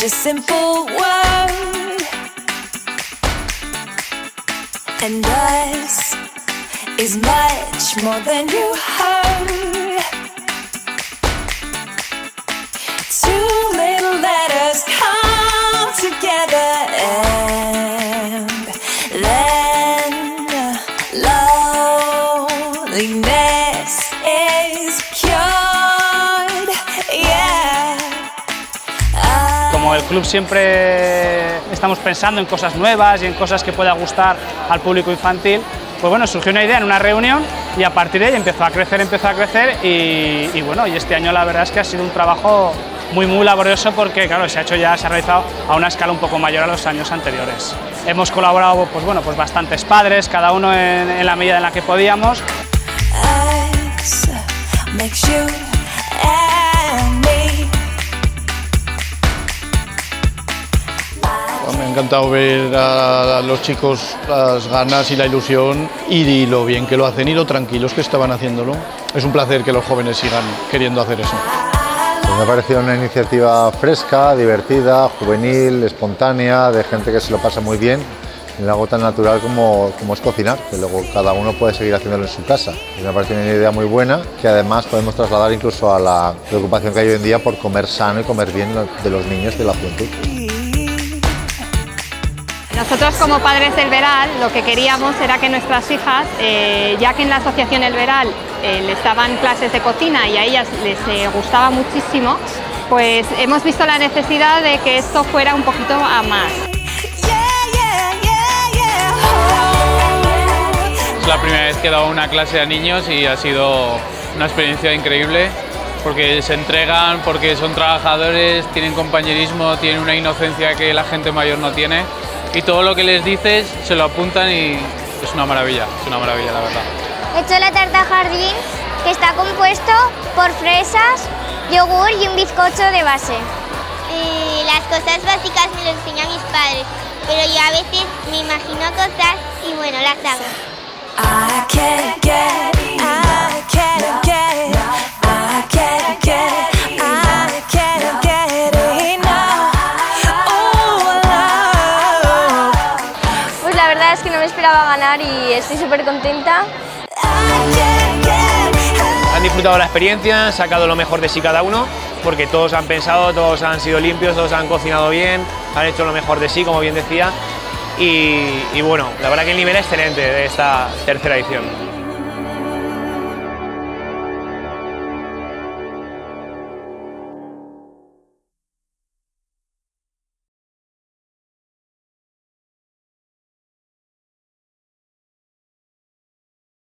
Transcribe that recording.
such a simple word. And us is much more than you heard. Club siempre estamos pensando en cosas nuevas y en cosas que pueda gustar al público infantil, pues bueno, surgió una idea en una reunión y a partir de ahí empezó a crecer, empezó a crecer y, y bueno, y este año la verdad es que ha sido un trabajo muy muy laborioso porque claro, se ha hecho ya, se ha realizado a una escala un poco mayor a los años anteriores. Hemos colaborado pues bueno, pues bastantes padres, cada uno en, en la medida en la que podíamos. Me ha encantado ver a los chicos las ganas y la ilusión y lo bien que lo hacen y lo tranquilos que estaban haciéndolo. Es un placer que los jóvenes sigan queriendo hacer eso. Pues me ha parecido una iniciativa fresca, divertida, juvenil, espontánea, de gente que se lo pasa muy bien en algo tan natural como, como es cocinar, que luego cada uno puede seguir haciéndolo en su casa. Y me ha parecido una idea muy buena que además podemos trasladar incluso a la preocupación que hay hoy en día por comer sano y comer bien de los niños de la juventud. Nosotros como padres del Veral lo que queríamos era que nuestras hijas, eh, ya que en la asociación El Veral eh, les daban clases de cocina y a ellas les eh, gustaba muchísimo, pues hemos visto la necesidad de que esto fuera un poquito a más. Es la primera vez que he dado una clase a niños y ha sido una experiencia increíble porque se entregan, porque son trabajadores, tienen compañerismo, tienen una inocencia que la gente mayor no tiene y todo lo que les dices se lo apuntan y es una maravilla, es una maravilla la verdad. He hecho la tarta jardín que está compuesto por fresas, yogur y un bizcocho de base. las cosas básicas me lo enseñan mis padres, pero yo a veces me imagino cosas y bueno, las hago. Verdad es que no me esperaba ganar y estoy súper contenta. Han disfrutado la experiencia, han sacado lo mejor de sí cada uno, porque todos han pensado, todos han sido limpios, todos han cocinado bien, han hecho lo mejor de sí, como bien decía. Y bueno, la verdad que el nivel es excelente de esta tercera edición.